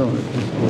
السلام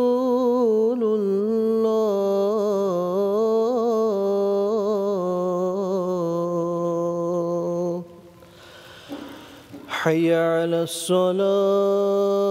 حي على الصلاة.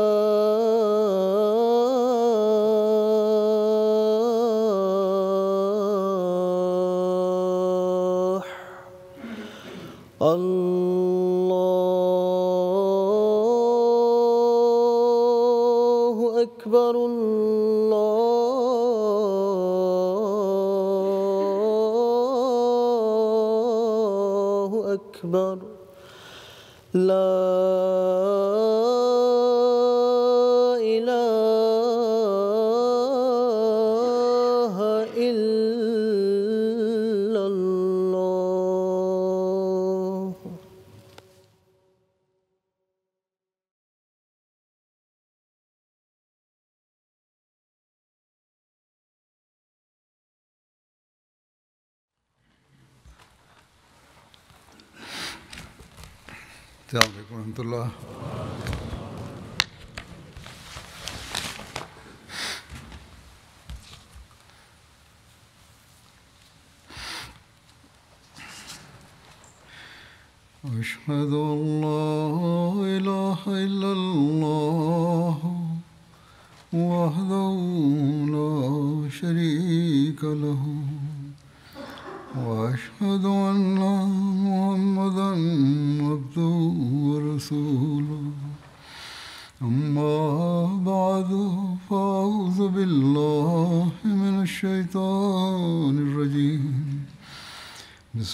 أكبر. لا السلام عليكم ورحمة الله. أشهد أن لا إله إلا الله وحده لا شريك له. وأشهد أن محمدا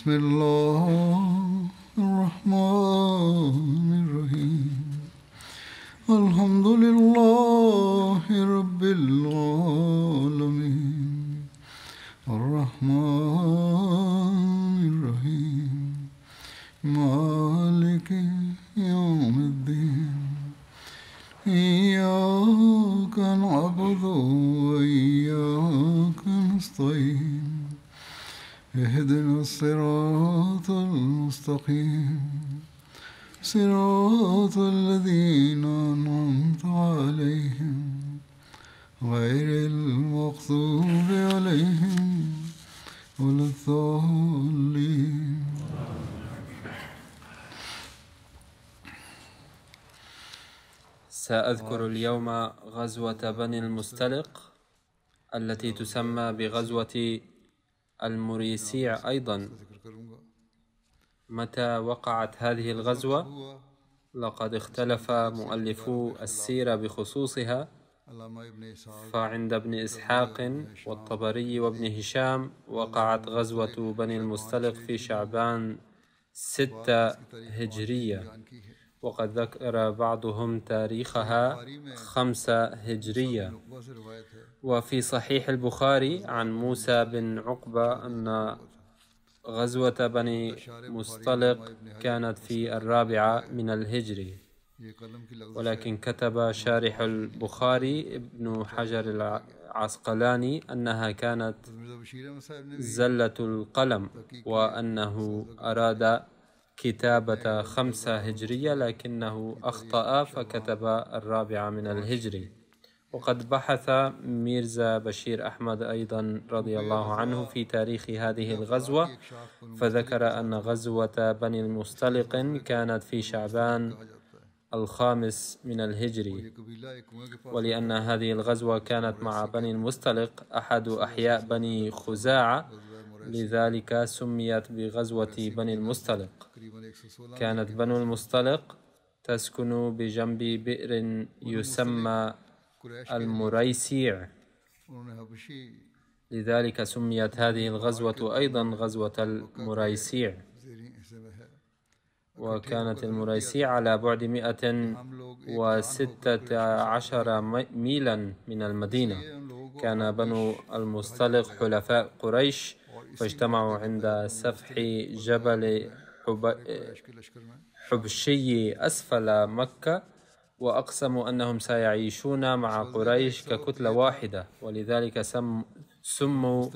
بسم الله سأذكر اليوم غزوة بني المستلق التي تسمى بغزوة المريسيع أيضا. متى وقعت هذه الغزوة؟ لقد اختلف مؤلفو السيرة بخصوصها فعند ابن إسحاق والطبري وابن هشام وقعت غزوة بني المستلق في شعبان ستة هجرية. وقد ذكر بعضهم تاريخها خمسة هجرية. وفي صحيح البخاري عن موسى بن عقبة أن غزوة بني مصطلق كانت في الرابعة من الهجري. ولكن كتب شارح البخاري ابن حجر العسقلاني أنها كانت زلة القلم وأنه أراد كتابة خمسة هجرية لكنه أخطأ فكتب الرابعة من الهجري وقد بحث ميرزا بشير أحمد أيضا رضي الله عنه في تاريخ هذه الغزوة فذكر أن غزوة بني المستلق كانت في شعبان الخامس من الهجري ولأن هذه الغزوة كانت مع بني المستلق أحد أحياء بني خزاعة لذلك سميت بغزوة بني المستلق كانت بنو المستلق تسكن بجنب بئر يسمى المريسيع. لذلك سميت هذه الغزوة أيضا غزوة المريسيع. وكانت المريسيع على بعد مئة ہم لوگ ایک وستة عشر ميلا من المدينة. كان بنو المصطلق حلفاء قريش فاجتمعوا عند سفح جبل حبشي أسفل مكة وأقسموا أنهم سيعيشون مع قريش ككتلة واحدة ولذلك سم... سموا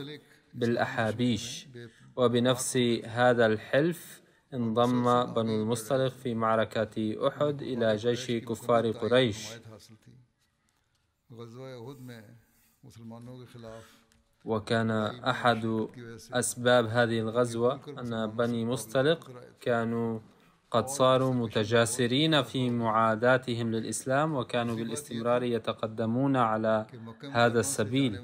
بالأحابيش. وبنفس هذا الحلف انضم بنو المصطلق في معركة أحد إلى جيش كفار قريش. وكان أحد أسباب هذه الغزوة أن بني مصطلق كانوا قد صاروا متجاسرين في معاداتهم للإسلام وكانوا بالاستمرار يتقدمون على هذا السبيل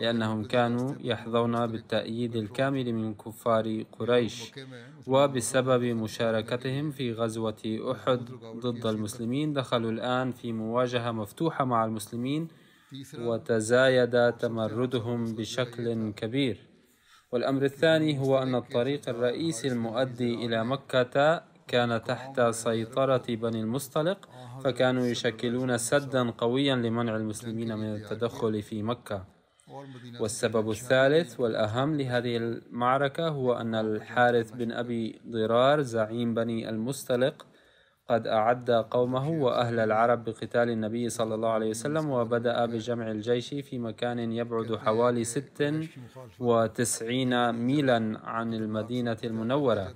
لأنهم كانوا يحظون بالتأييد الكامل من كفار قريش وبسبب مشاركتهم في غزوة أحد ضد المسلمين دخلوا الآن في مواجهة مفتوحة مع المسلمين وتزايد تمردهم بشكل كبير. والأمر الثاني هو أن الطريق الرئيسي المؤدي إلى مكة كان تحت سيطرة بني المصطلق فكانوا يشكلون سدا قويا لمنع المسلمين من التدخل في مكة. والسبب الثالث والأهم لهذه المعركة هو أن الحارث بن أبي ضرار زعيم بني المستلق قد أعد قومه وأهل العرب بقتال النبي صلى الله عليه وسلم وبدأ بجمع الجيش في مكان يبعد حوالي ست وتسعين ميلا عن المدينة المنورة.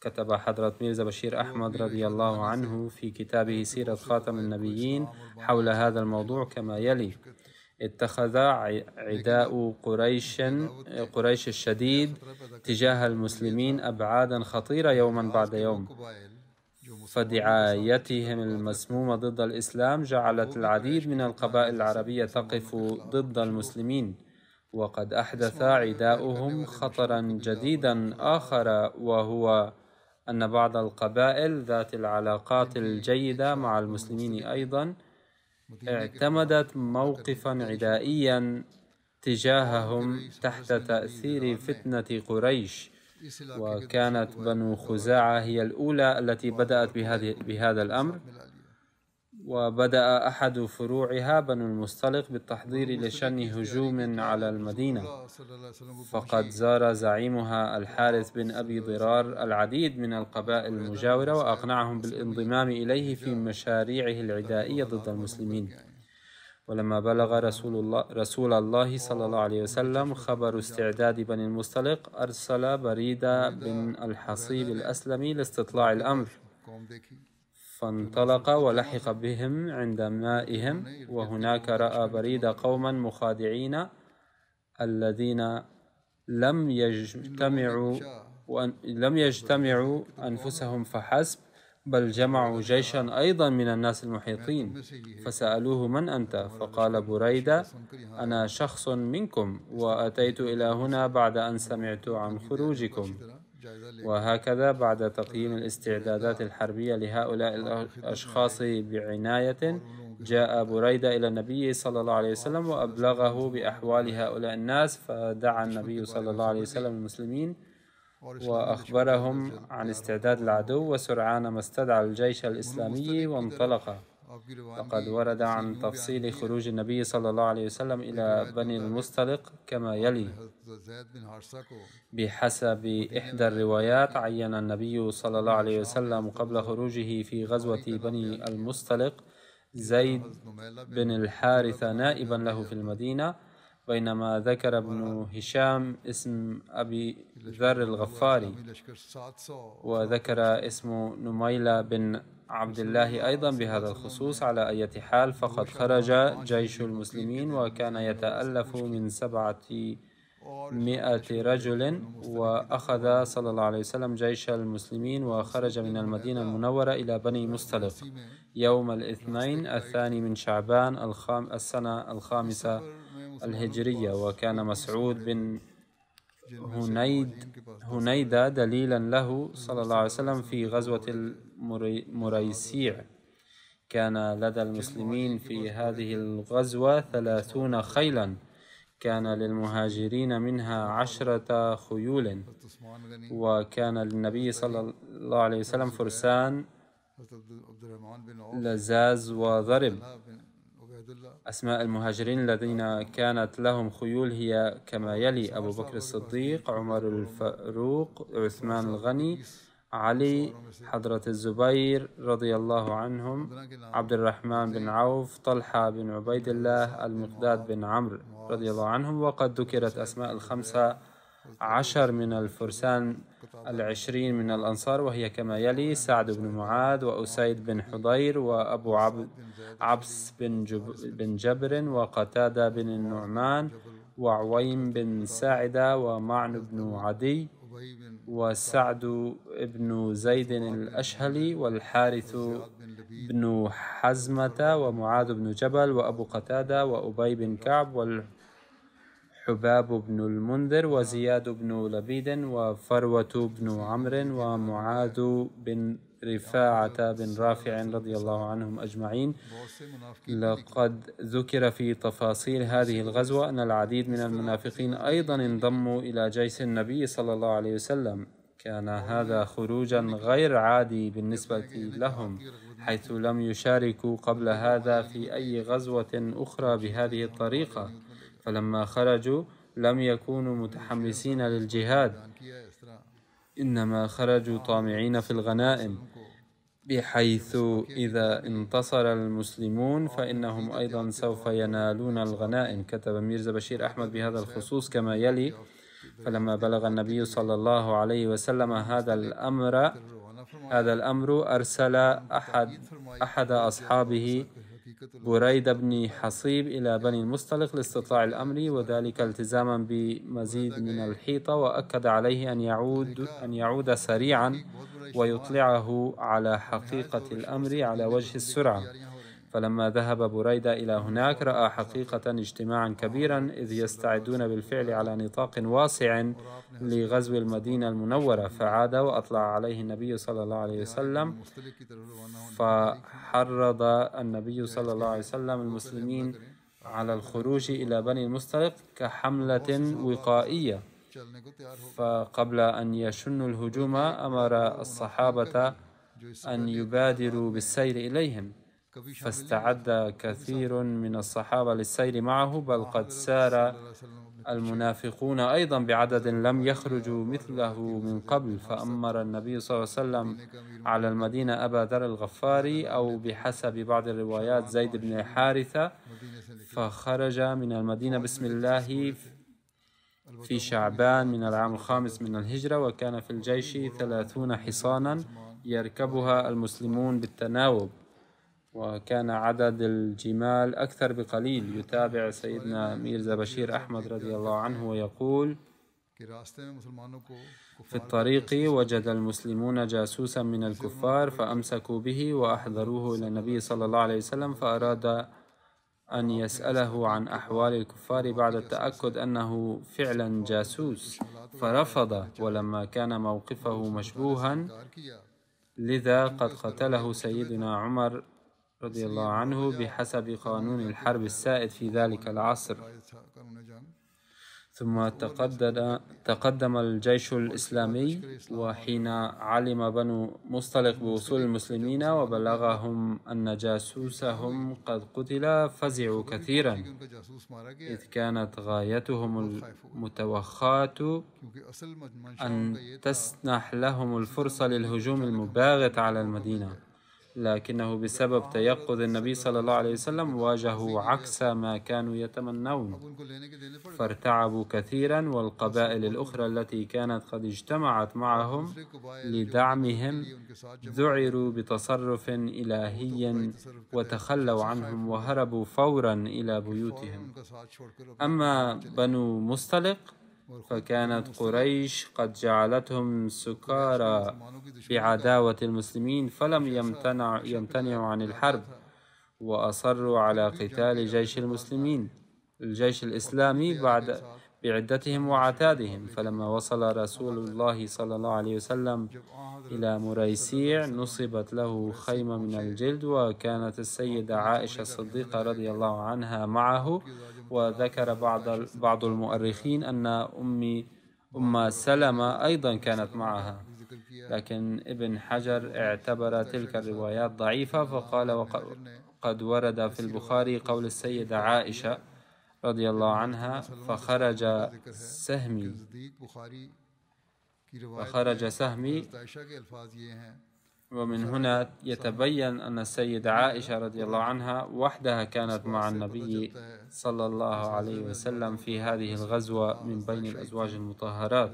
كتب حضرة ميرزا بشير أحمد رضي الله عنه في كتابه سيرة خاتم النبيين حول هذا الموضوع كما يلي اتخذ عداء قريش قريش الشديد تجاه المسلمين أبعادا خطيرة يوما بعد يوم. فدعايتهم المسمومة ضد الإسلام جعلت العديد من القبائل العربية تقف ضد المسلمين وقد أحدث عداؤهم خطرا جديدا آخر وهو أن بعض القبائل ذات العلاقات الجيدة مع المسلمين أيضا اعتمدت موقفا عدائيا تجاههم تحت تأثير فتنة قريش. وكانت بنو خزاعة هي الأولى التي بدأت بهذه بهذا الأمر. وبدأ أحد فروعها بنو المصطلق بالتحضير لشن هجوم على المدينة. فقد زار زعيمها الحارث بن أبي ضرار العديد من القبائل المجاورة وأقنعهم بالانضمام إليه في مشاريعه العدائية ضد المسلمين. ولما بلغ رسول الله, رسول الله صلى الله عليه وسلم خبر استعداد بني المصطلق أرسل بريدة بن الحصيب الأسلمي لاستطلاع الأمر. فانطلق ولحق بهم عند مائهم وهناك رأى بريد قوما مخادعين الذين لم يجتمعوا لم يجتمعوا أنفسهم فحسب بل جمعوا جيشا أيضا من الناس المحيطين. فسألوه من أنت؟ فقال بريدة أنا شخص منكم وأتيت إلى هنا بعد أن سمعت عن خروجكم. وهكذا بعد تقييم الاستعدادات الحربية لهؤلاء الأشخاص بعناية جاء بريدة إلى النبي صلى الله عليه وسلم وأبلغه بأحوال هؤلاء الناس فدعا النبي صلى الله عليه وسلم المسلمين. وأخبرهم عن استعداد العدو وسرعان ما استدعى الجيش الإسلامي وانطلق. لقد ورد عن تفصيل خروج النبي صلى الله عليه وسلم إلى بني المصطلق كما يلي. بحسب إحدى الروايات عين النبي صلى الله عليه وسلم قبل خروجه في غزوة بني المصطلق زيد بن الحارث نائبا له في المدينة. بينما ذكر ابن هشام اسم أبي ذر الغفاري وذكر اسم نميلة بن عبد الله أيضا بهذا الخصوص على أي حال فقد خرج جيش المسلمين وكان يتألف من سبعة مئة رجل وأخذ صلى الله عليه وسلم جيش المسلمين وخرج من المدينة المنورة إلى بني مصطلق. يوم الاثنين الثاني من شعبان الخام السنة الخامسة الهجرية وكان مسعود بن هنيد هنيدة دليلا له صلى الله عليه وسلم في غزوة المريسيع. كان لدى المسلمين في هذه الغزوة ثلاثون خيلا. كان للمهاجرين منها عشرة خيول وكان للنبي صلى الله عليه وسلم فرسان لزاز وضرب. أسماء المهاجرين الذين كانت لهم خيول هي كما يلي أبو بكر الصديق عمر الفاروق عثمان الغني علي حضرة الزبير رضي الله عنهم عبد الرحمن بن عوف طلحة بن عبيد الله المقداد بن عمرو رضي الله عنهم وقد ذكرت أسماء الخمسة عشر من الفرسان العشرين من الأنصار وهي كما يلي سعد بن معاذ وأسيد بن حضير وأبو عبد عبس بن, جب بن جبر وقتادة بن النعمان وعويم بن ساعدة ومعن بن عدي وسعد بن زيد الأشهلي والحارث بن حزمة ومعاذ بن جبل وأبو قتادة وأبي بن كعب والحباب بن المنذر وزياد بن لبيد وفروة بن عمرو ومعاذ بن رفاعة بن رافع رضي الله عنهم أجمعين. لقد ذكر في تفاصيل هذه الغزوة أن العديد من المنافقين أيضا انضموا إلى جيش النبي صلى الله عليه وسلم. كان هذا خروجا غير عادي بالنسبة لهم حيث لم يشاركوا قبل هذا في أي غزوة أخرى بهذه الطريقة. فلما خرجوا لم يكونوا متحمسين للجهاد. إنما خرجوا طامعين في الغنائم بحيث إذا انتصر المسلمون فإنهم أيضا سوف ينالون الغنائم. كتب ميرزا بشير أحمد بهذا الخصوص كما يلي. فلما بلغ النبي صلى الله عليه وسلم هذا الأمر هذا الأمر أرسل أحد أحد أصحابه بريد بن حصيب إلى بني المصطلق لاستطلاع الأمر وذلك التزاما بمزيد من الحيطة وأكد عليه أن يعود أن يعود سريعا ويطلعه على حقيقة الأمر على وجه السرعة. فلما ذهب بريدة إلى هناك رأى حقيقة اجتماعا كبيرا إذ يستعدون بالفعل على نطاق واسع لغزو المدينة المنورة. فعاد وأطلع عليه النبي صلى الله عليه وسلم فحرض النبي صلى الله عليه وسلم المسلمين على الخروج إلى بني المصطلق كحملة وقائية. فقبل أن يشنوا الهجوم أمر الصحابة أن يبادروا بالسير إليهم. فاستعد كثير من الصحابة للسير معه بل قد سار المنافقون أيضا بعدد لم يخرجوا مثله من قبل فأمر النبي صلى الله عليه وسلم على المدينة أبا ذر الغفاري أو بحسب بعض الروايات زيد بن الحارثة فخرج من المدينة بسم الله في شعبان من العام الخامس من الهجرة وكان في الجيش ثلاثون حصانا يركبها المسلمون بالتناوب. وكان عدد الجمال أكثر بقليل. يتابع سيدنا ميرزا بشير أحمد رضي الله عنه ويقول في الطريق وجد المسلمون جاسوسا من الكفار فأمسكوا به وأحضروه إلى النبي صلى الله عليه وسلم فأراد أن يسأله عن أحوال الكفار بعد التأكد أنه فعلا جاسوس. فرفض ولما كان موقفه مشبوها لذا قد قتله سيدنا عمر رضي الله عنه بحسب قانون الحرب السائد في ذلك العصر. ثم تقدم, تقدم الجيش الإسلامي وحين علم بنو مصطلق بوصول المسلمين وبلغهم أن جاسوسهم قد قتل فزعوا كثيرا. إذ كانت غايتهم المتوخاة أن تسنح لهم الفرصة للهجوم المباغت على المدينة. لكنه بسبب تيقظ النبي صلى الله عليه وسلم واجهوا عكس ما كانوا يتمنون. فارتعبوا كثيرا والقبائل الأخرى التي كانت قد اجتمعت معهم لدعمهم ذعروا بتصرف إلهي وتخلوا عنهم وهربوا فورا إلى بيوتهم. أما بنو مستلق فكانت قريش قد جعلتهم سكارى بعداوة المسلمين فلم يمتنع يمتنعوا عن الحرب. وأصروا على قتال جيش المسلمين. الجيش الإسلامي بعد بعدتهم وعتادهم. فلما وصل رسول الله صلى الله عليه وسلم إلى مريسيع نصبت له خيمة من الجلد وكانت السيدة عائشة الصديقة رضي الله عنها معه. وذكر بعض بعض المؤرخين أن أمي أم سلمة أيضا كانت معها. لكن ابن حجر اعتبر تلك الروايات ضعيفة فقال وقد ورد في البخاري قول السيدة عائشة رضي الله عنها فخرج سهمي. فخرج سهمي ومن هنا يتبين أن السيدة عائشة رضي الله عنها وحدها كانت مع النبي صلى الله عليه وسلم في هذه الغزوة من بين الأزواج المطهرات.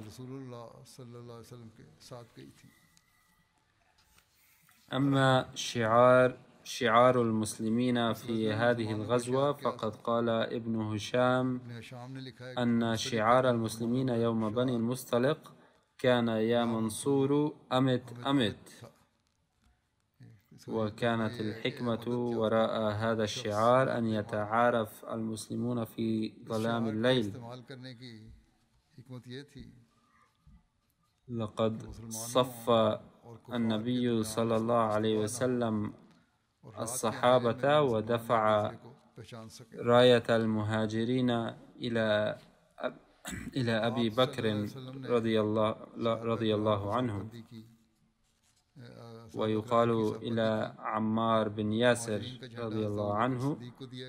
أما شعار شعار المسلمين في هذه الغزوة فقد قال ابن هشام أن شعار المسلمين يوم بني المستلق كان يا منصور أمت أمت. وكانت الحكمة وراء هذا الشعار أن يتعارف المسلمون في ظلام الليل. لقد صف النبي صلى الله عليه وسلم الصحابة ودفع راية المهاجرين إلى إلى أبي بكر رضي الله رضي الله عنه ويقال إلى عمار بن ياسر رضي الله عنه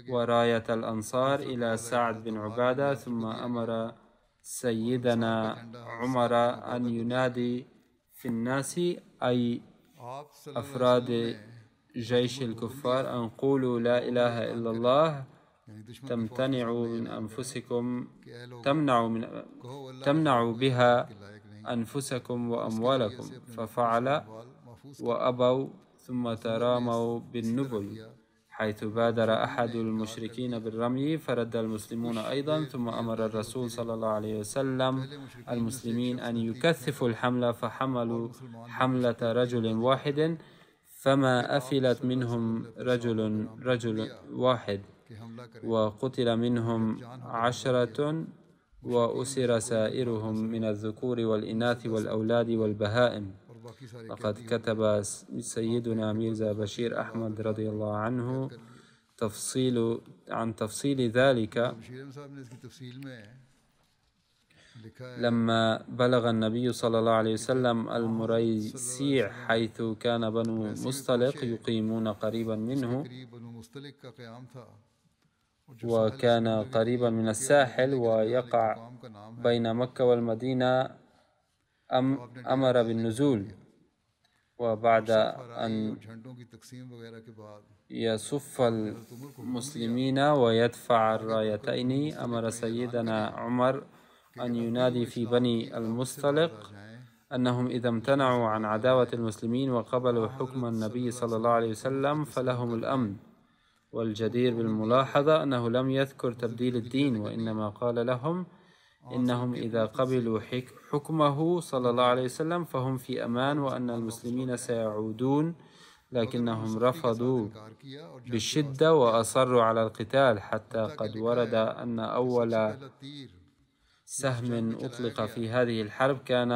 وراية الأنصار إلى سعد بن عبادة ثم أمر سيدنا عمر أن ينادي في الناس أي أفراد جيش الكفار أن قولوا لا إله إلا الله تمتنعوا من أنفسكم تمنعوا من تمنعوا بها أنفسكم وأموالكم. ففعل وأبوا ثم تراموا بالنبل حيث بادر أحد المشركين بالرمي فرد المسلمون أيضا ثم أمر الرسول صلى الله عليه وسلم المسلمين أن يكثفوا الحملة فحملوا حملة رجل واحد فما أفلت منهم رجل رجل واحد وقتل منهم عشرة وأسر سائرهم من الذكور والإناث والأولاد والبهائم. فقد كتب سيدنا ميرزا بشير أحمد رضي الله عنه تفصيل عن تفصيل ذلك. لما بلغ النبي صلى الله عليه وسلم المريسيع حيث كان بنو مصطلق يقيمون قريبا منه. وكان قريبا من الساحل ويقع بين مكة والمدينة. أم أمر بالنزول وبعد أن يصف المسلمين ويدفع الرايتين أمر سيدنا عمر أن ينادي في بني المصطلق أنهم إذا امتنعوا عن عداوة المسلمين وقبلوا حكم النبي صلى الله عليه وسلم فلهم الأمن والجدير بالملاحظة أنه لم يذكر تبديل الدين وإنما قال لهم إنهم إذا قبلوا حكمه صلى الله عليه وسلم فهم في أمان وأن المسلمين سيعودون لكنهم رفضوا بشدة وأصروا على القتال حتى قد ورد أن أول سهم أطلق في هذه الحرب كان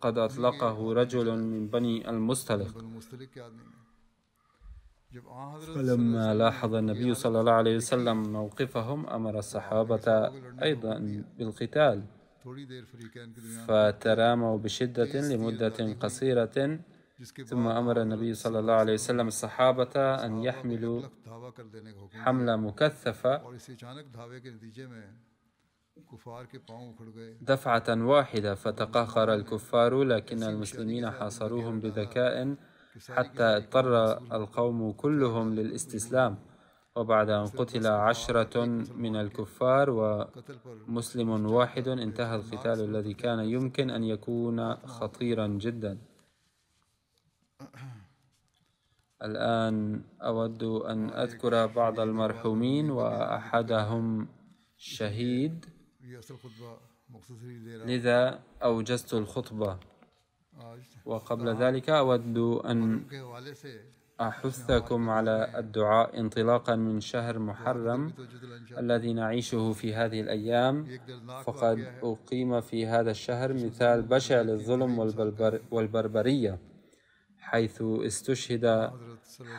قد أطلقه رجل من بني المستلق. فلما لاحظ النبي صلى الله عليه وسلم موقفهم أمر الصحابة أيضا بالقتال. فتراموا بشدة لمدة قصيرة. ثم أمر النبي صلى الله عليه وسلم الصحابة أن يحملوا حملة مكثفة. دفعة واحدة فتقهقر الكفار لكن المسلمين حاصروهم بذكاء. حتى اضطر القوم كلهم للاستسلام وبعد أن قتل عشرة من الكفار ومسلم واحد انتهى القتال الذي كان يمكن أن يكون خطيرا جدا. الآن أود أن أذكر بعض المرحومين وأحدهم شهيد. لذا أوجزت الخطبة. وقبل ذلك أود أن أحثكم على الدعاء انطلاقا من شهر محرم الذي نعيشه في هذه الأيام. فقد أقيم في هذا الشهر مثال بشع للظلم والبربر والبربرية حيث استشهد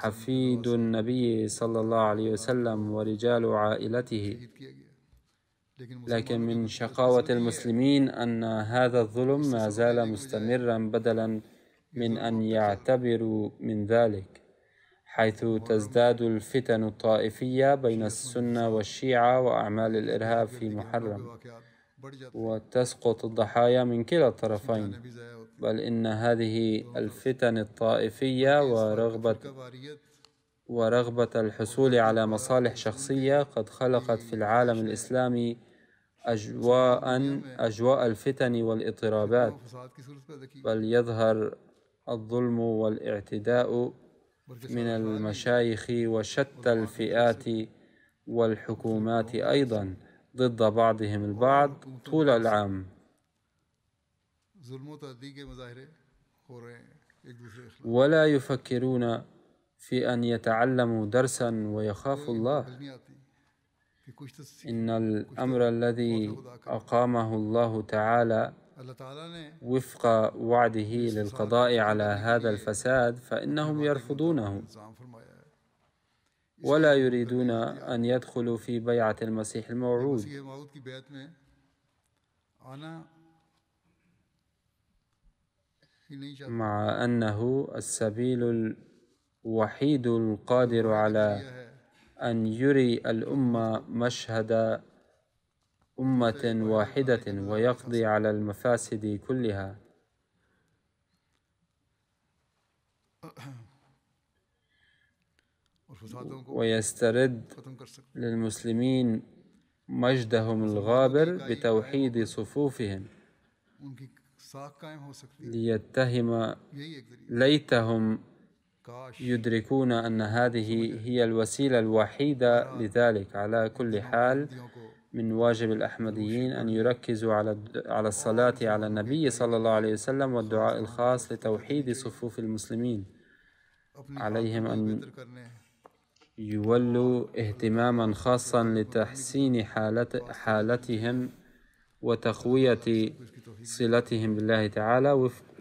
حفيد النبي صلى الله عليه وسلم ورجال عائلته. لكن من شقاوة المسلمين أن هذا الظلم ما زال مستمرا بدلا من أن يعتبروا من ذلك حيث تزداد الفتن الطائفية بين السنة والشيعة وأعمال الإرهاب في محرم. وتسقط الضحايا من كلا الطرفين. بل إن هذه الفتن الطائفية ورغبة ورغبة الحصول على مصالح شخصية قد خلقت في العالم الإسلامي أجواء أجواء الفتن والإضطرابات. بل يظهر الظلم والاعتداء من المشايخ وشتى الفئات والحكومات أيضا ضد بعضهم البعض طول العام. ولا يفكرون في أن يتعلموا درسا ويخافوا الله. إن الأمر الذي أقامه الله تعالى وفق وعده للقضاء على هذا الفساد فإنهم يرفضونه. ولا يريدون أن يدخلوا في بيعة المسيح الموعود. مع أنه السبيل الوحيد القادر على أن يري الأمة مشهد أمة واحدة ويقضي على المفاسد كلها. ويسترد للمسلمين مجدهم الغابر بتوحيد صفوفهم. ليتهم ليتهم يدركون أن هذه هي الوسيلة الوحيدة لذلك على كل حال من واجب الأحمديين أن يركزوا على على الصلاة على النبي صلى الله عليه وسلم والدعاء الخاص لتوحيد صفوف المسلمين. عليهم أن يولوا اهتماما خاصا لتحسين حالت حالتهم وتقوية صلتهم بالله تعالى.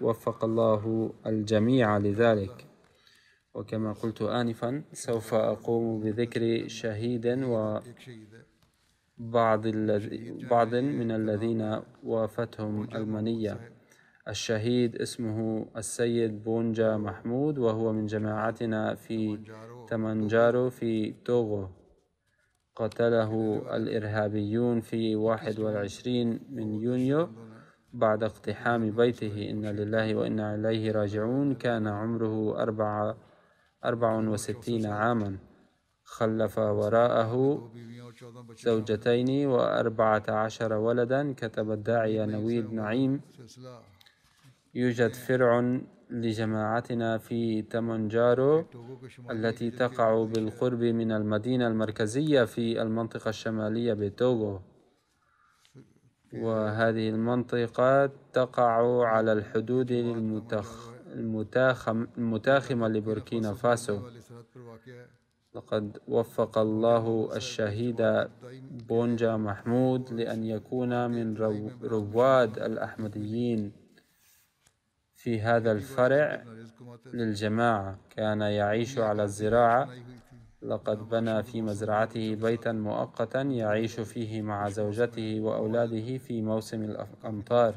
وفق الله الجميع لذلك. وكما قلت آنفا سوف أقوم بذكر شهيد و بعض, بعض من الذين وافتهم المنية الشهيد اسمه السيد بونجا محمود وهو من جماعتنا في تمنجارو في توغو. قتله الإرهابيون في 21 من يونيو بعد اقتحام بيته. إنا لله وإنا إليه راجعون. كان عمره أربعة أربع وستين عاما. خلف وراءه زوجتين وأربعة عشر ولدا كتب الداعية نويد نعيم يوجد فرع لجماعتنا في تمنجارو التي تقع بالقرب من المدينة المركزية في المنطقة الشمالية بتوغو. وهذه المنطقة تقع على الحدود المتخ... المتاخم... المتاخمة لبوركينا فاسو. لقد وفق الله الشهيد بونجا محمود لأن يكون من رو... رواد الأحمديين. في هذا الفرع للجماعة كان يعيش على الزراعة. لقد بنى في مزرعته بيتا مؤقتا يعيش فيه مع زوجته وأولاده في موسم الأمطار.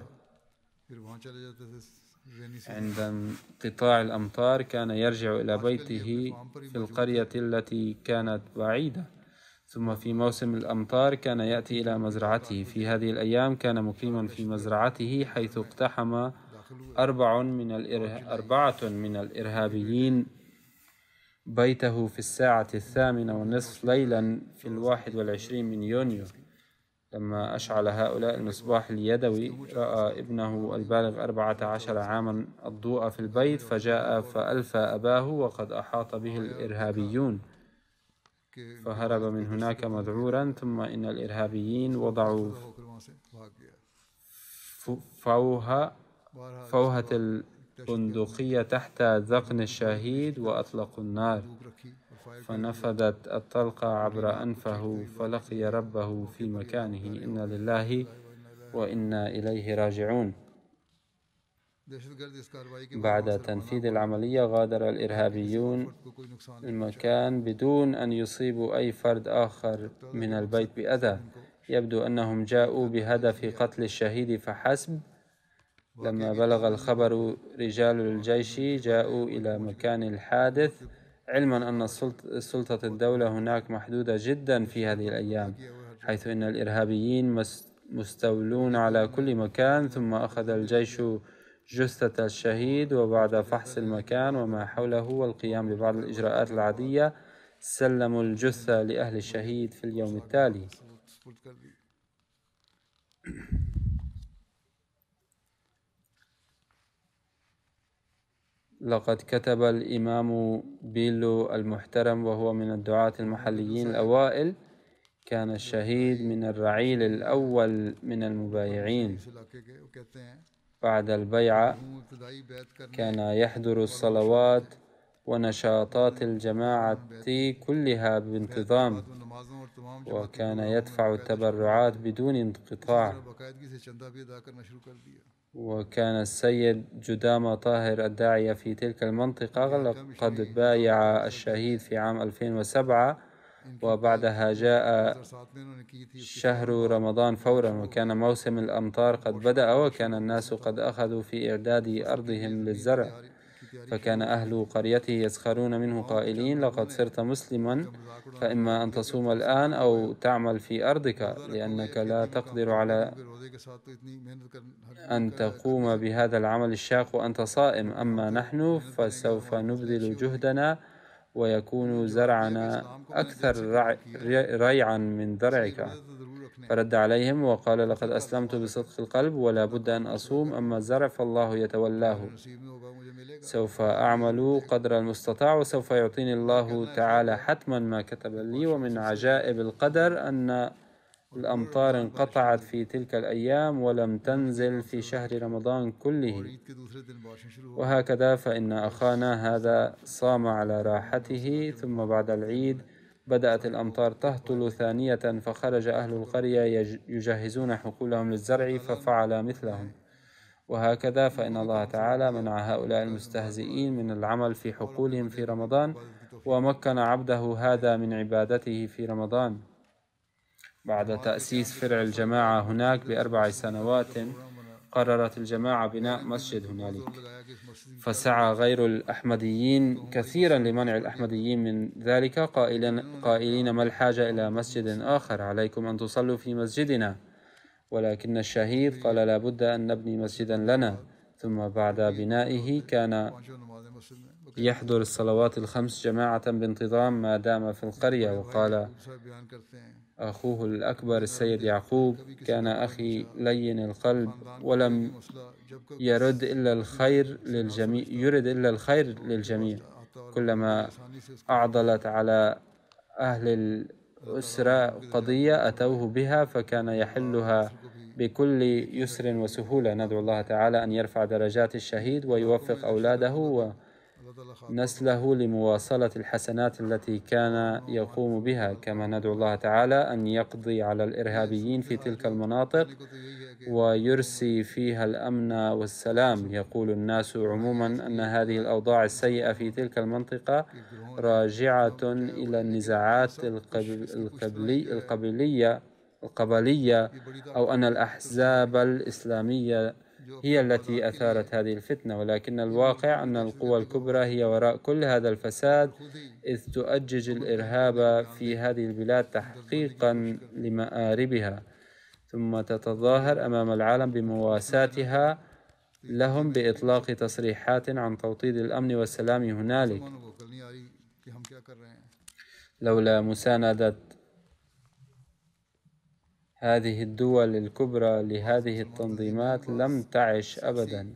عند انقطاع الأمطار كان يرجع إلى بيته في القرية التي كانت بعيدة. ثم في موسم الأمطار كان يأتي إلى مزرعته. في هذه الأيام كان مقيما في مزرعته حيث اقتحم أربع من الإره... أربعة من الإرهابيين بيته في الساعة الثامنة والنصف ليلا في الواحد والعشرين من يونيو. لما أشعل هؤلاء المصباح اليدوي رأى ابنه البالغ أربعة عشر عاما الضوء في البيت فجاء فألفى أباه وقد أحاط به الإرهابيون. فهرب من هناك مذعورا ثم إن الإرهابيين وضعوا ہو کر وہاں سے بھاگ گیا ف- فوها بہرحال فوهة البندقية تحت ذقن الشهيد وأطلقوا النار. فنفذت الطلقة عبر أنفه فلقي ربه في مكانه. إنا لله وإنا إليه راجعون. بعد تنفيذ العملية غادر الإرهابيون المكان بدون أن يصيبوا أي فرد آخر من البيت بأذى. يبدو أنهم جاءوا بهدف قتل الشهيد فحسب. لما بلغ الخبر رجال الجيش جاءوا إلى مكان الحادث علما أن سلطة الدولة هناك محدودة جدا في هذه الأيام حيث أن الإرهابيين مس- مستولون على كل مكان ثم أخذ الجيش جثة الشهيد وبعد فحص المكان وما حوله والقيام ببعض الإجراءات العادية سلموا الجثة لأهل الشهيد في اليوم التالي. لقد كتب الإمام بيلو المحترم وهو من الدعاة المحليين الأوائل كان الشهيد من الرعيل الأول من المبايعين. بعد البيعة كان يحضر الصلوات ونشاطات الجماعة كلها بانتظام وكان يدفع التبرعات بدون انقطاع. وكان السيد جدامة طاهر الداعية في تلك المنطقة قد بايع الشهيد في عام 2007 وبعدها جاء شهر رمضان فورا وكان موسم الأمطار قد بدأ وكان الناس قد أخذوا في إعداد أرضهم للزرع. فكان أهل قريته يسخرون منه قائلين لقد صرت مسلما فإما أن تصوم الآن أو تعمل في أرضك لأنك لا تقدر على أن تقوم بهذا العمل الشاق وأنت صائم. أما نحن فسوف نبذل جهدنا ويكون زرعنا أكثر ريعا من رکھنے فرد عليهم وقال لقد أسلمت بصدق القلب ولا بد أن أصوم أما الزرع فالله يتولاه. سوف أعمل قدر المستطاع وسوف يعطيني الله تعالى حتما ما كتب لي ومن عجائب القدر أن الأمطار انقطعت في تلك الأيام ولم تنزل في شهر رمضان كله. وهكذا فإن أخانا هذا صام على راحته ثم بعد العيد بدأت الأمطار تهطل ثانية فخرج أهل القرية يج- يجهزون حقولهم للزرع ففعل مثلهم. وهكذا فإن الله تعالى منع هؤلاء المستهزئين من العمل في حقولهم في رمضان ومكن عبده هذا من عبادته في رمضان. بعد تأسيس فرع الجماعة هناك بأربع سنوات قررت الجماعة بناء مسجد هنالك. فسعى غير الأحمديين كثيرا لمنع الأحمديين من ذلك قائلا قائلين ما الحاجة إلى مسجد آخر؟ عليكم أن تصلوا في مسجدنا. ولكن الشهيد قال لا بد أن نبني مسجدا لنا. ثم بعد بنائه كان يحضر الصلوات الخمس جماعة بانتظام ما دام في القرية. وقال أخوه الأكبر السيد يعقوب كان أخي لين القلب ولم يرد إلا الخير للجميع يرد إلا الخير للجميع. كلما أعضلت على أهل الأسرة قضية أتوه بها فكان يحلها بكل يسر وسهولة. ندعو الله تعالى أن يرفع درجات الشهيد ويوفق أولاده ونسله لمواصلة الحسنات التي كان يقوم بها كما ندعو الله تعالى أن يقضي على الإرهابيين في تلك المناطق ويرسي فيها الأمن والسلام. يقول الناس عموما أن هذه الأوضاع السيئة في تلك المنطقة راجعة إلى النزاعات القبل القبلي القبلية القبلية أو أن الأحزاب الإسلامية هي التي أثارت هذه الفتنة ولكن الواقع أن القوى الكبرى هي وراء كل هذا الفساد إذ تؤجج الإرهاب في هذه البلاد تحقيقا لمآربها ثم تتظاهر أمام العالم بمواساتها لهم بإطلاق تصريحات عن توطيد الأمن والسلام هنالك. لولا مساندة هذه الدول الكبرى لهذه التنظيمات لم تعش أبدا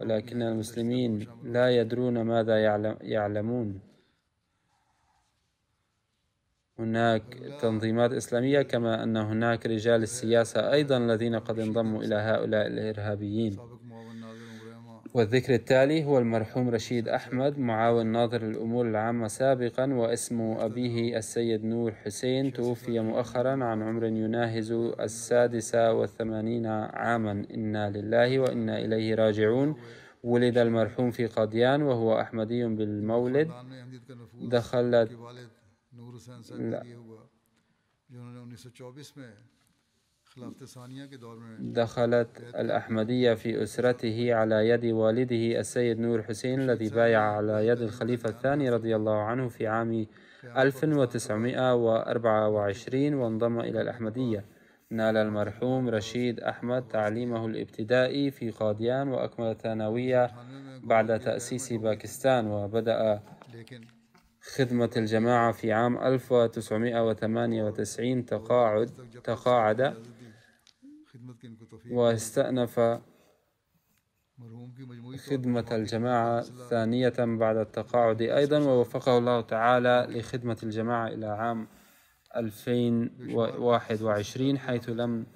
ولكن المسلمين لا يدرون ماذا يعلم يعلمون. هناك تنظيمات إسلامية كما أن هناك رجال السياسة أيضا الذين قد انضموا إلى هؤلاء الإرهابيين. والذكر التالي هو المرحوم رشيد أحمد معاون ناظر الأمور العامة سابقا واسم أبيه السيد نور حسين توفي مؤخرا عن عمر يناهز السادسة والثمانين عاما. إنا لله وإنا إليه راجعون. ولد المرحوم في قاديان وهو أحمدي بالمولد. دخلت لا. دخلت الأحمدية في أسرته على يد والده السيد نور حسين الذي بايع على يد الخليفة الثاني رضي الله عنه في عام 1924 وانضم إلى الأحمدية. نال المرحوم رشيد أحمد تعليمه الابتدائي في قاديان وأكمل الثانوية بعد تأسيس باكستان وبدأ خدمة الجماعة في عام 1998 تقاعد تقاعد. واستأنف خدمة الجماعة ثانية بعد التقاعد أيضا ووفقه الله تعالى لخدمة الجماعة إلى عام 2021 حيث لم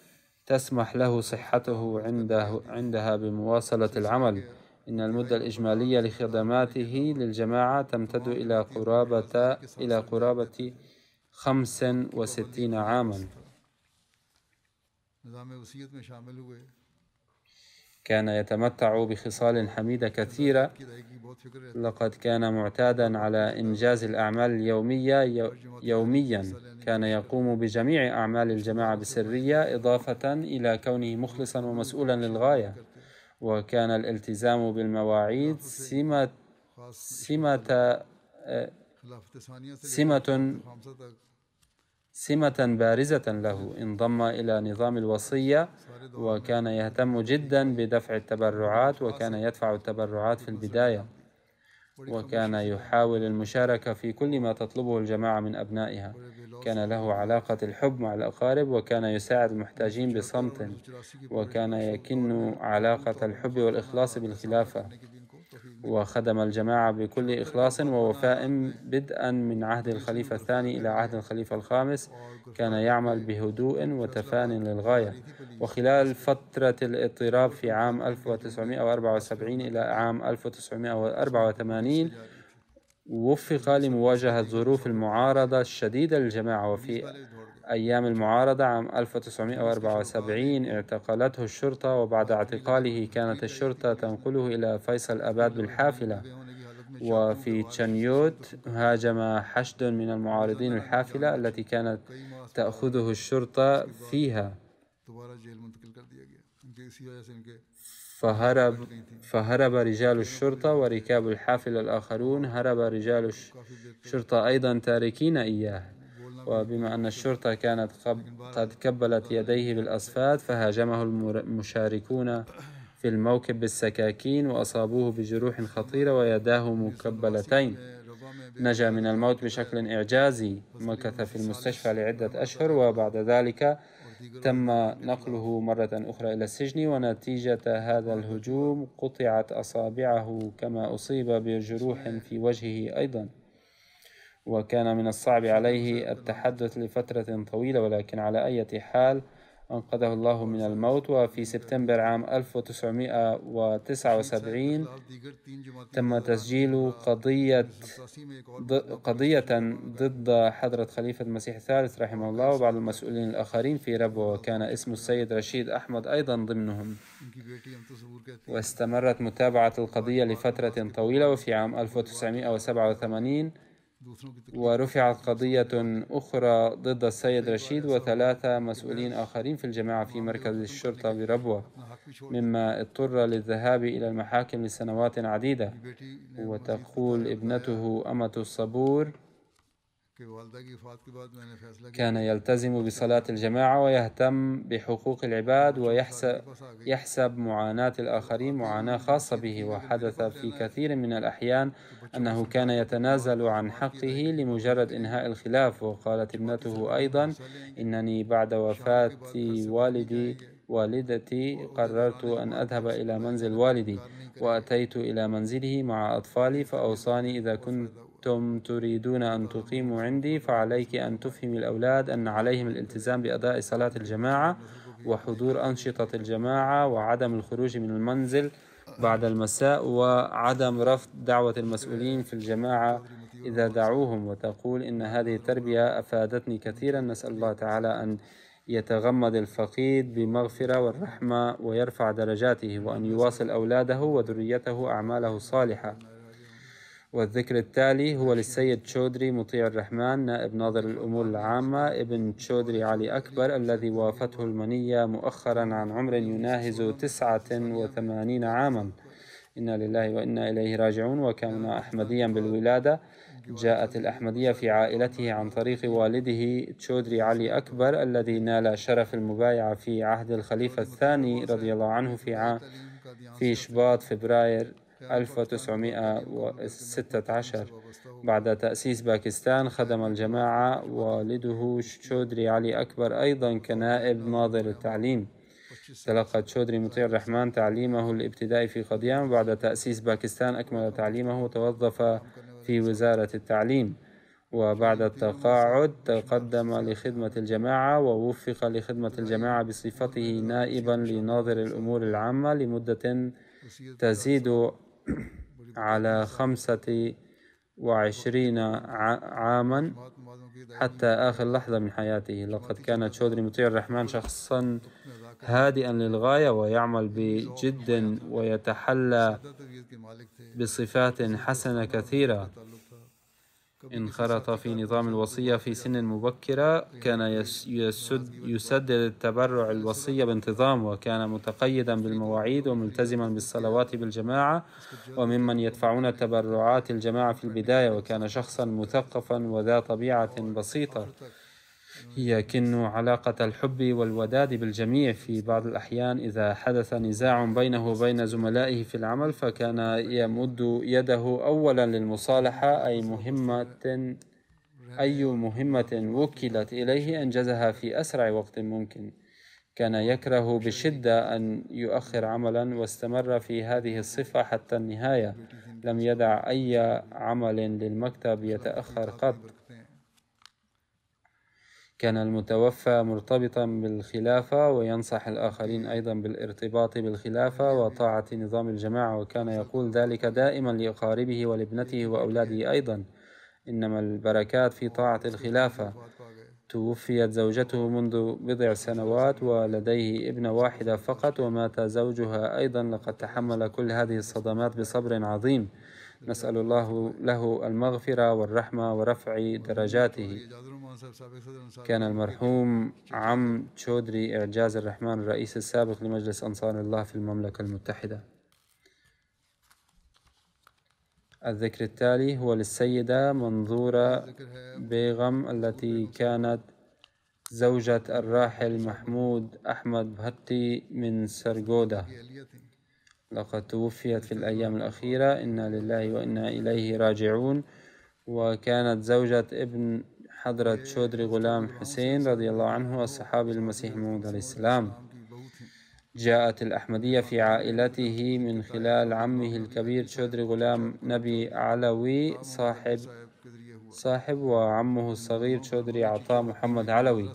تسمح له صحته عنده عندها بمواصلة العمل. إن المدة الإجمالية لخدماته للجماعة تمتد إلى قرابة إلى قرابة 65 عاماً. كان يتمتع بخصال حميدة كثيرة. لقد كان معتادا على إنجاز الأعمال اليومية يوميا كان يقوم بجميع أعمال الجماعة بسرية إضافة إلى كونه مخلصا ومسؤولا للغاية. وكان الالتزام بالمواعيد سمة سمة آه، سمة سمة بارزة له. انضم إلى نظام الوصية وكان يهتم جدا بدفع التبرعات وكان يدفع التبرعات في البداية. وكان يحاول المشاركة في كل ما تطلبه الجماعة من أبنائها. كان له علاقة الحب مع الأقارب وكان يساعد المحتاجين بصمت. وكان يكن علاقة الحب والإخلاص بالخلافة. وخدم الجماعة بكل إخلاص ووفاء بدءا من عهد الخليفة الثاني إلى عهد الخليفة الخامس كان يعمل بهدوء وتفان للغاية. وخلال فترة الاضطراب في عام 1974 إلى عام 1984 وفق لمواجهة ظروف المعارضة الشديدة للجماعة وفي أيام المعارضة عام 1974 اعتقلته الشرطة وبعد اعتقاله كانت الشرطة تنقله إلى فيصل أباد بالحافلة. وفي تشانيوت هاجم حشد من المعارضين الحافلة التي كانت تأخذه الشرطة فيها. فهرب فهرب رجال الشرطة وركاب الحافلة الآخرون. هرب رجال الشرطة أيضا تاركين إياه. وبما أن الشرطة كانت قد كبلت يديه بالأصفاد فهاجمه المشاركون في الموكب بالسكاكين وأصابوه بجروح خطيرة ويداه مكبلتين. نجا من الموت بشكل إعجازي مكث في المستشفى لعدة أشهر وبعد ذلك تم نقله مرة أخرى إلى السجن ونتيجة هذا الهجوم قطعت أصابعه كما أصيب بجروح في وجهه أيضاً. وكان من الصعب عليه التحدث لفترة طويلة ولكن على أي حال أنقذه الله من الموت. وفي سبتمبر عام 1979 تم تسجيل قضية قضية ضد حضرة خليفة المسيح الثالث رحمه الله وبعض المسؤولين الآخرين في ربوة وكان اسم السيد رشيد أحمد أيضا ضمنهم. واستمرت متابعة القضية لفترة طويلة وفي عام 1987 ورفعت قضية أخرى ضد السيد رشيد وثلاثة مسؤولين آخرين في الجماعة في مركز الشرطة بربوة مما اضطر للذهاب إلى المحاكم لسنوات عديدة. وتقول ابنته أمة الصبور كان يلتزم بصلاة الجماعة ويهتم بحقوق العباد ويحسب يحسب معاناة الآخرين معاناة خاصة به. وحدث في كثير من الأحيان أنه كان يتنازل عن حقه لمجرد إنهاء الخلاف. وقالت ابنته أيضا إنني بعد وفاة والدي والدتي قررت أن أذهب إلى منزل والدي. وأتيت إلى منزله مع أطفالي فأوصاني إذا كنتم تريدون أن تقيموا عندي فعليك أن تفهمي الأولاد أن عليهم الالتزام بأداء صلاة الجماعة وحضور أنشطة الجماعة وعدم الخروج من المنزل بعد المساء وعدم رفض دعوة المسؤولين في الجماعة إذا دعوهم. وتقول إن هذه التربية أفادتني كثيرا. نسأل الله تعالى أن يتغمد الفقيد بمغفرة والرحمة ويرفع درجاته وأن يواصل أولاده وذريته أعماله الصالحة. والذكر التالي هو للسيد شودري مطيع الرحمن نائب ناظر الأمور العامة ابن شودري علي أكبر الذي وافته المنية مؤخرا عن عمر يناهز تسعة وثمانين عاما. إنا لله وإنا إليه راجعون وكان أحمديا بالولادة. جاءت الأحمدية في عائلته عن طريق والده تشودري علي أكبر الذي نال شرف المبايعة في عهد الخليفة الثاني رضي الله عنه في عام في شباط فبراير 1916 بعد تأسيس باكستان خدم الجماعة والده شودري علي أكبر أيضا كنائب ناظر التعليم. تلقى تشودري مطيع الرحمن تعليمه الابتدائي في قديان. وبعد تأسيس باكستان أكمل تعليمه وتوظف في وزارة التعليم. وبعد التقاعد تقدم لخدمة الجماعة ووفق لخدمة الجماعة بصفته نائبا لناظر الأمور العامة لمدة تزيد على خمسة وعشرين عاما حتى آخر لحظة من حياته. لقد كان تشودري مطيع الرحمن شخصا هادئا للغاية ويعمل بجد ويتحلى بصفات حسنة كثيرة. انخرط في نظام الوصية في سن مبكرة كان يس- يسد يسدد التبرع الوصية بانتظام وكان متقيدا بالمواعيد وملتزما بالصلوات بالجماعة وممن يدفعون تبرعات الجماعة في البداية وكان شخصا مثقفا وذا طبيعة بسيطة. يكن علاقة الحب والوداد بالجميع في بعض الأحيان. إذا حدث نزاع بينه وبين زملائه في العمل فكان يمد يده أولا للمصالحة. أي مهمة أي مهمة وكلت إليه أنجزها في أسرع وقت ممكن. كان يكره بشدة أن يؤخر عملا واستمر في هذه الصفة حتى النهاية. لم يدع أي عمل للمكتب يتأخر قط. كان المتوفى مرتبطا بالخلافة وينصح الآخرين أيضا بالارتباط بالخلافة وطاعة نظام الجماعة وكان يقول ذلك دائما لأقاربه ولابنته وأولاده أيضا إنما البركات في طاعة الخلافة. توفيت زوجته منذ بضع سنوات ولديه ابنة واحدة فقط ومات زوجها أيضا. لقد تحمل كل هذه الصدمات بصبر عظيم. نسأل الله له المغفرة والرحمة ورفع درجاته. كان المرحوم عم تشودري إعجاز الرحمن الرئيس السابق لمجلس أنصار الله في المملكة المتحدة. الذكر التالي هو للسيدة منظورة بيغم التي كانت زوجة الراحل محمود أحمد بهتي من سرغودا لقد توفيت في الأيام الأخيرة. إنا لله وإنا إليه راجعون. وكانت زوجة ابن حضرة شودري غلام حسين رضي الله عنه الصحابي المسيح موعود عليه السلام. جاءت الأحمدية في عائلته من خلال عمه الكبير شودري غلام نبي علوي صاحب صاحب وعمه الصغير شودري عطاء محمد علوي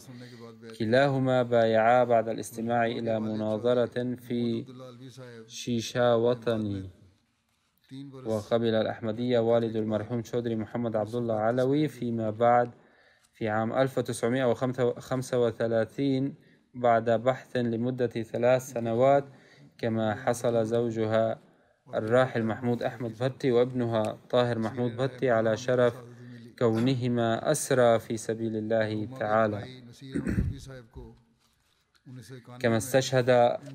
كلاهما بايعا بعد الاستماع إلى مناظرة في شيشا وطني وقبل الأحمدية والد المرحوم شودري محمد عبد الله علوي فيما بعد في عام 1935 بعد بحث لمدة ثلاث سنوات كما حصل زوجها الراحل محمود أحمد بهتي وابنها طاهر محمود بهتي على شرف كونهما أسرى في سبيل الله تعالى. كما استشهد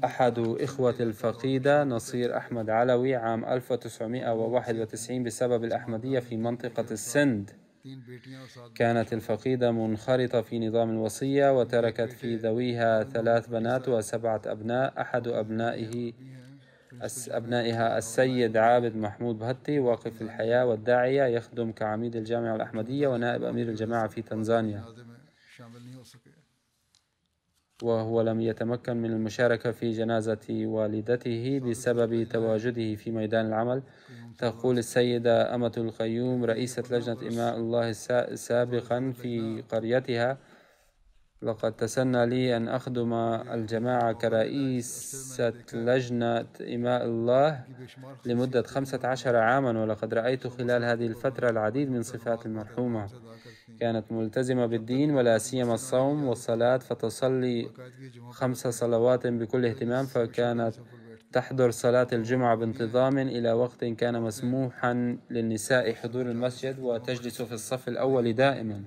أحد إخوة الفقيدة نصير أحمد علوي عام 1991 بسبب الأحمدية في منطقة السند. كانت الفقيدة منخرطة في نظام الوصية وتركت في ذويها ثلاث بنات وسبعة أبناء أحد أبنائه أبنائها السيد عابد محمود بهتي واقف الحياة والداعية يخدم كعميد الجامعة الأحمدية ونائب أمير الجماعة في تنزانيا. وهو لم يتمكن من المشاركة في جنازة والدته بسبب تواجده في ميدان العمل. تقول السيدة أمة القيوم رئيسة لجنة إماء الله سابقا في قريتها. لقد تسنى لي أن أخدم الجماعة كرئيسة لجنة إماء الله لمدة خمسة عشر عاما ولقد رأيت خلال هذه الفترة العديد من صفات المرحومة. كانت ملتزمة بالدين ولا سيما الصوم والصلاة فتصلي خمس صلوات بكل اهتمام فكانت تحضر صلاة الجمعة بانتظام إلى وقت كان مسموحا للنساء حضور المسجد وتجلس في الصف الأول دائما.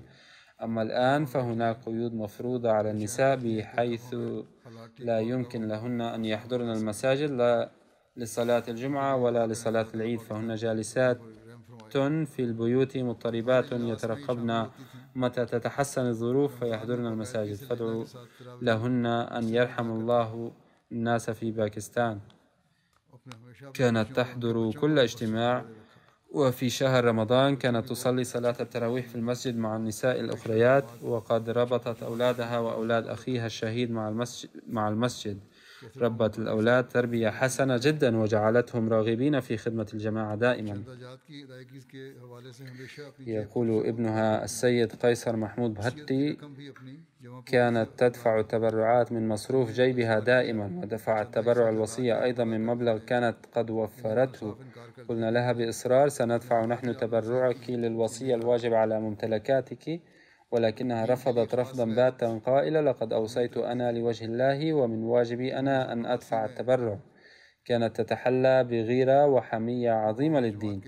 أما الآن فهناك قيود مفروضة على النساء بحيث لا يمكن لهن أن يحضرن المساجد لا لصلاة الجمعة ولا لصلاة العيد. فهن جالسات في البيوت مضطربات يترقبن متى تتحسن الظروف فيحضرن المساجد. فادعوا لهن أن يرحم الله الناس في باكستان. كانت تحضر كل اجتماع وفي شهر رمضان كانت تصلي صلاة التراويح في المسجد مع النساء الأخريات وقد ربطت أولادها وأولاد أخيها الشهيد مع المسجد, مع المسجد. ربت الأولاد تربية حسنة جدا وجعلتهم راغبين في خدمة الجماعة دائما. يقول ابنها السيد قيصر محمود بهتي كانت تدفع التبرعات من مصروف جيبها دائما ودفعت تبرع الوصية أيضا من مبلغ كانت قد وفرته. قلنا لها بإصرار سندفع نحن تبرعك للوصية الواجب على ممتلكاتك. ولكنها رفضت رفضا باتا قائلة لقد أوصيت أنا لوجه الله ومن واجبي أنا أن أدفع التبرع. كانت تتحلى بغيرة وحمية عظيمة للدين.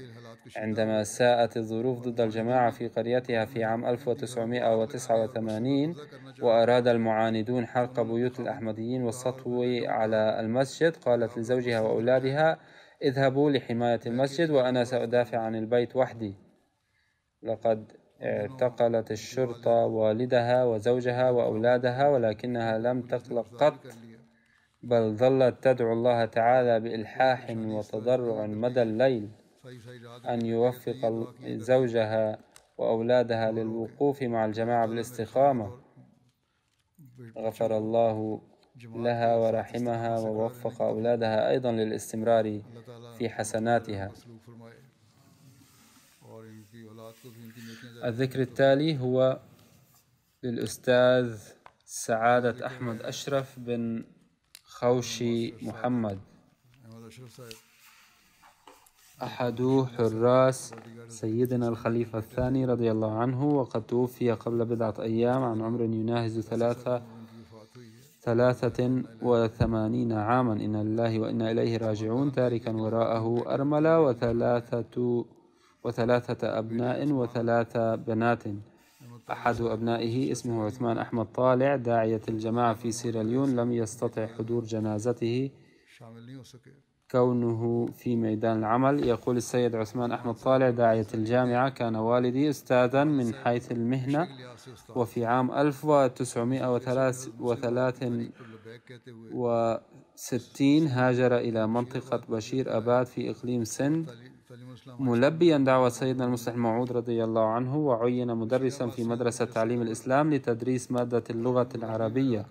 عندما ساءت الظروف ضد الجماعة في قريتها في عام 1989 وأراد المعاندون حرق بيوت الأحمديين والسطو على المسجد قالت لزوجها وأولادها اذهبوا لحماية المسجد وأنا سأدافع عن البيت وحدي. لقد اعتقلت الشرطة والدها وزوجها وأولادها ولكنها لم تقلق قط بل ظلت تدعو الله تعالى بإلحاح وتضرع مدى الليل أن يوفق زوجها وأولادها للوقوف مع الجماعة بالاستقامة غفر الله لها ورحمها ووفق أولادها أيضا للاستمرار في حسناتها. الذكر التالي هو للأستاذ سعادة أحمد أشرف بن خوشي محمد. أحد حراس سيدنا الخليفة الثاني رضي الله عنه وقد توفي قبل بضعة أيام عن عمر يناهز ثلاثة ثلاثة وثمانين عاما. إنا لله وإنا إليه راجعون. تاركا وراءه أرملة وثلاثة وثلاثة أبناء وثلاث بنات. أحد أبنائه اسمه عثمان أحمد طالع داعية الجماعة في سيراليون لم يستطع حضور جنازته. كونه في ميدان العمل يقول السيد عثمان أحمد طالع داعية الجامعة كان والدي أستاذا من حيث المهنة وفي عام 1963 لبیک کہتے ہوئے هاجر إلى منطقة بشير أباد في إقليم سند. ملبيا دعوة سيدنا المصلح موعود رضي الله عنه وعين مدرسا في مدرسة تعليم الإسلام لتدريس مادة اللغة العربية.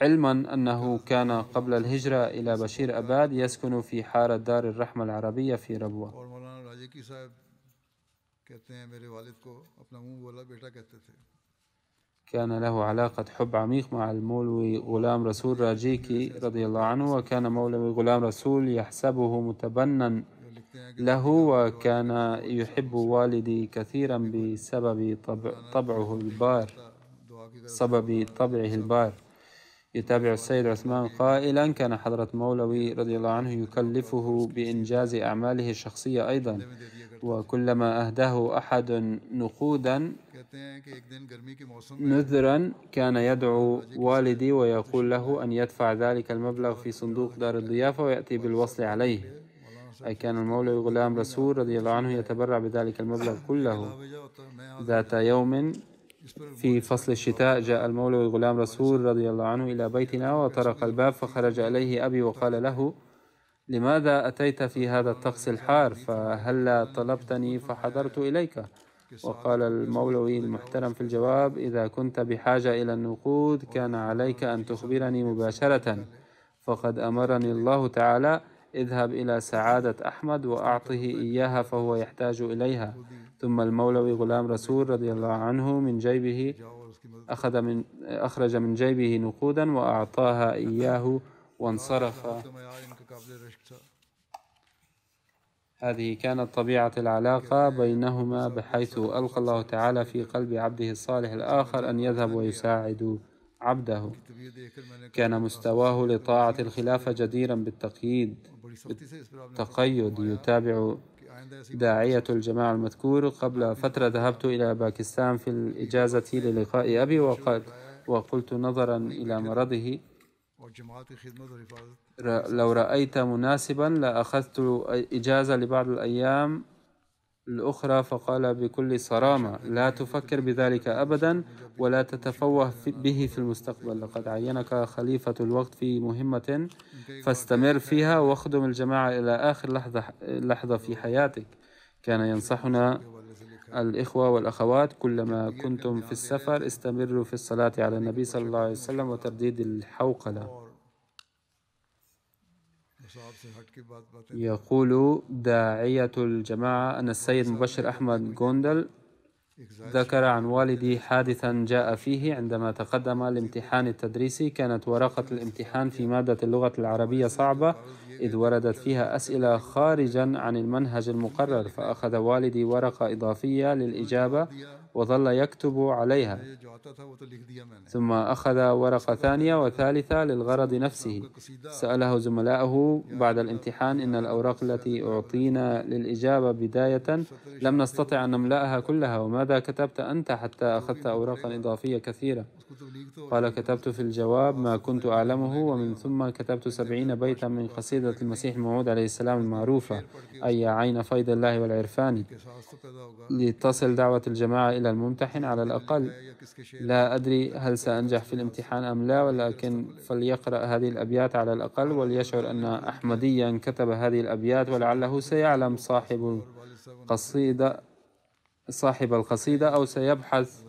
علما أنه كان قبل الهجرة إلى بشير أباد يسكن في حارة دار الرحمة العربية في ربوة. كان له علاقة حب عميق مع المولوي غلام رسول راجيكي رضي الله عنه وكان مولوي غلام رسول يحسبه متبنا. له وكان يحب والدي كثيرا بسبب طبع طبعه البار سبب طبعه البار. يتابع السيد عثمان قائلا كان حضرة مولوي رضي الله عنه يكلفه بإنجاز أعماله الشخصية أيضا وكلما أهداه أحد نقودا نذرا كان يدعو والدي ويقول له أن يدفع ذلك المبلغ في صندوق دار الضيافة ويأتي بالوصل عليه. أي كان المولوي غلام رسول رضي الله عنه يتبرع بذلك المبلغ كله ذات يوم في فصل الشتاء جاء المولوي غلام رسول رضي الله عنه إلى بيتنا وطرق الباب فخرج إليه أبي وقال له لماذا أتيت في هذا الطقس الحار؟ فهلا طلبتني فحضرت إليك؟ وقال المولوي المحترم في الجواب إذا كنت بحاجة إلى النقود كان عليك أن تخبرني مباشرة فقد أمرني الله تعالى اذهب إلى سعادة أحمد وأعطه إياها فهو يحتاج إليها. ثم المولوي غلام رسول رضي الله عنه من جيبه أخذ من أخرج من جيبه نقودا وأعطاها إياه وانصرف. هذه كانت طبيعة العلاقة بينهما بحيث ألقى الله تعالى في قلب عبده الصالح الآخر أن يذهب ويساعد عبده. كان مستواه لطاعة الخلافة جديرا بالتقييد بڑی سختی سے اس پر آپ نے تقيد يتابع داعية الجماعة المذكور. قبل فترة ذهبت إلى باكستان في الإجازة للقاء أبي وقد وقلت نظرا إلى مرضه. لو رأيت مناسبا لأخذت إجازة لبعض الأيام. الأخرى فقال بكل صرامة لا تفكر بذلك أبدا ولا تتفوه به في المستقبل. لقد عينك خليفة الوقت في مهمة فاستمر فيها واخدم الجماعة إلى آخر لحظة لحظة في حياتك. كان ينصحنا الإخوة والأخوات كلما كنتم في السفر استمروا في الصلاة على النبي صلى الله عليه وسلم وترديد الحوقلة. يقول داعية الجماعة أن السيد مبشر أحمد جوندل ذكر عن والدي حادثا جاء فيه عندما تقدم الامتحان التدريسي. كانت ورقة الامتحان في مادة اللغة العربية صعبة إذ وردت فيها أسئلة خارجا عن المنهج المقرر. فأخذ والدي ورقة إضافية للإجابة وظل يكتب عليها. ثم أخذ ورقة ثانية وثالثة للغرض نفسه. سأله زملائه بعد الامتحان إن الأوراق التي أعطينا للإجابة بداية لم نستطع أن نملأها كلها وماذا كتبت أنت حتى أخذت أوراقا إضافية كثيرة؟ قال كتبت في الجواب ما كنت أعلمه ومن ثم كتبت سبعين بيتا من قصيدة المسيح الموعود عليه السلام المعروفة أي عين فيض الله والعرفان. لتصل دعوة الجماعة إلى الممتحن على الأقل. لا أدري هل سأنجح في الامتحان أم لا ولكن فليقرأ هذه الأبيات على الأقل وليشعر أن أحمديا كتب هذه الأبيات ولعله سيعلم صاحب القصيدة صاحب القصيدة أو سيبحث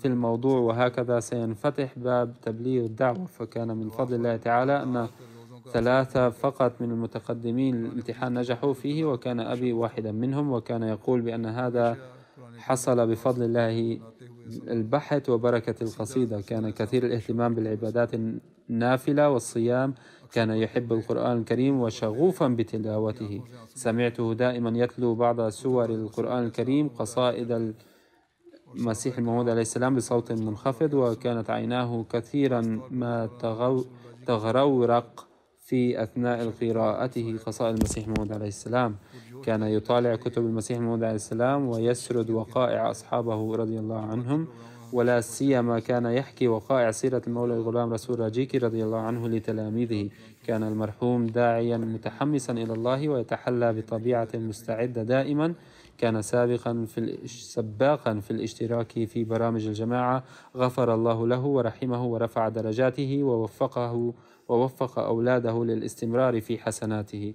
في الموضوع وهكذا سينفتح باب تبليغ الدعوة. فكان من فضل الله تعالى أن ثلاثة فقط من المتقدمين للامتحان نجحوا فيه وكان أبي واحدا منهم وكان يقول بأن هذا حصل بفضل الله البحث وبركة القصيدة. كان كثير الاهتمام بالعبادات النافلة والصيام. كان يحب القرآن الكريم وشغوفا بتلاوته. سمعته دائما يتلو بعض سور القرآن الكريم قصائد المسيح الموعود عليه السلام بصوت منخفض وكانت عيناه كثيرا ما تغو تغرورق. في أثناء قراءته قصائد المسيح موعود عليه السلام. كان يطالع كتب المسيح موعود عليه السلام ويسرد وقائع أصحابه رضي الله عنهم ولا سيما كان يحكي وقائع سيرة المولى الغلام رسول راجيكي رضي الله عنه لتلاميذه. كان المرحوم داعيا متحمسا إلى الله ويتحلى بطبيعة مستعدة دائما كان سابقا في سباقا في الاشتراك في برامج الجماعة. غفر الله له ورحمه ورفع درجاته ووفقه ووفق أولاده للاستمرار في حسناته.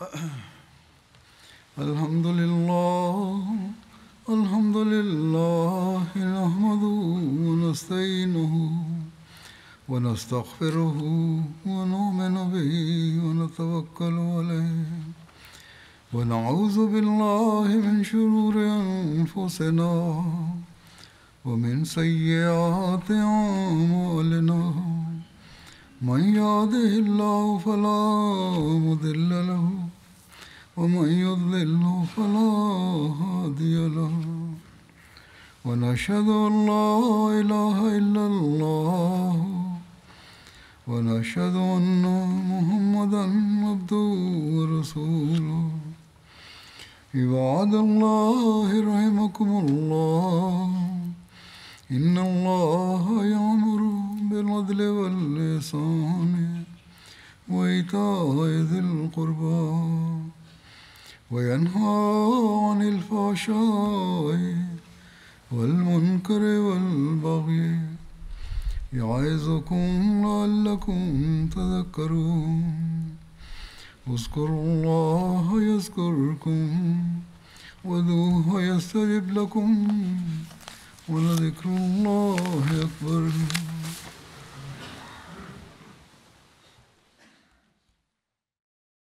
الحمد لله الحمد لله نحمده ونستعينه ونستغفره ونؤمن به ونتوكل عليه. ونعوذ بالله من شرور أنفسنا ومن سيئات أعمالنا. من يهده الله فلا مضل له ومن يضلل فلا هادي له. ونشهد أن لا إله إلا الله. ونشهد أن محمدا عبده ورسوله. عباد الله رحمكم الله. إن الله يأمر بالعدل واللسان وإيتاء ذي القربى وينهى عن الفحشاء والمنكر والبغي يعظكم لعلكم تذكرون. اذكروا الله يذكركم وذوه يستجب لكم ولذكر الله أكبر.